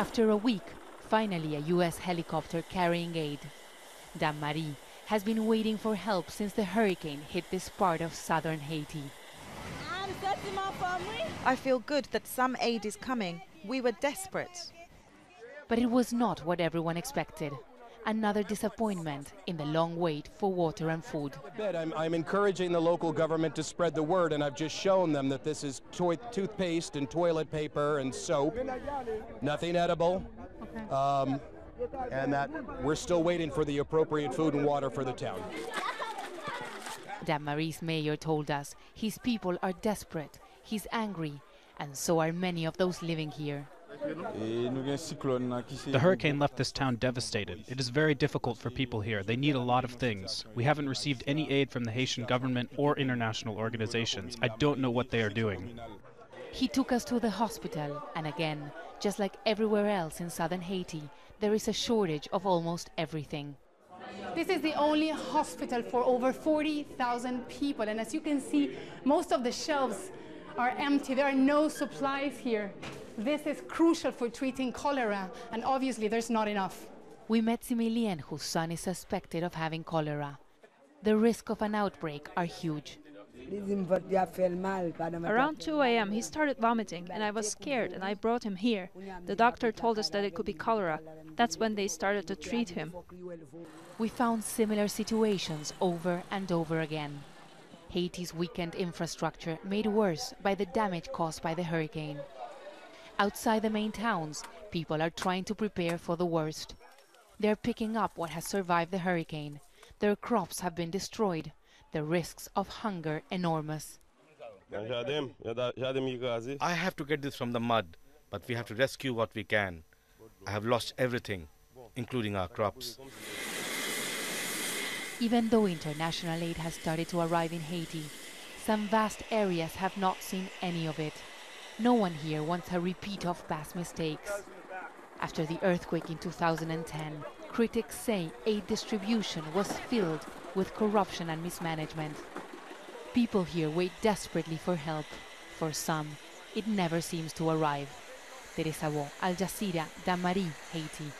After a week, finally a US helicopter carrying aid. Dame-Marie has been waiting for help since the hurricane hit this part of southern Haiti. I feel good that some aid is coming. We were desperate. But it was not what everyone expected. Another disappointment in the long wait for water and food. I'm, I'm encouraging the local government to spread the word, and I've just shown them that this is to- toothpaste and toilet paper and soap, nothing edible, um, and that we're still waiting for the appropriate food and water for the town. Dame-Marie's mayor told us his people are desperate, he's angry, and so are many of those living here. The hurricane left this town devastated. It is very difficult for people here. They need a lot of things. We haven't received any aid from the Haitian government or international organizations. I don't know what they are doing. He took us to the hospital, and again, just like everywhere else in southern Haiti, there is a shortage of almost everything. This is the only hospital for over 40,000 people, and as you can see, most of the shelves are empty. There are no supplies here. This is crucial for treating cholera, and obviously there's not enough. We met Similien, whose son is suspected of having cholera. The risk of an outbreak are huge. Around 2 a.m., he started vomiting, and I was scared, and I brought him here. The doctor told us that it could be cholera. That's when they started to treat him. We found similar situations over and over again. Haiti's weakened infrastructure made worse by the damage caused by the hurricane. Outside the main towns, people are trying to prepare for the worst. They're picking up what has survived the hurricane. Their crops have been destroyed. The risks of hunger enormous. I have to get this from the mud, but we have to rescue what we can. I have lost everything, including our crops. Even though international aid has started to arrive in Haiti, some vast areas have not seen any of it. No one here wants a repeat of past mistakes. After the earthquake in 2010, critics say aid distribution was filled with corruption and mismanagement. People here wait desperately for help. For some, it never seems to arrive. Teresa Bo, Al Jazeera, Dame-Marie, Haiti.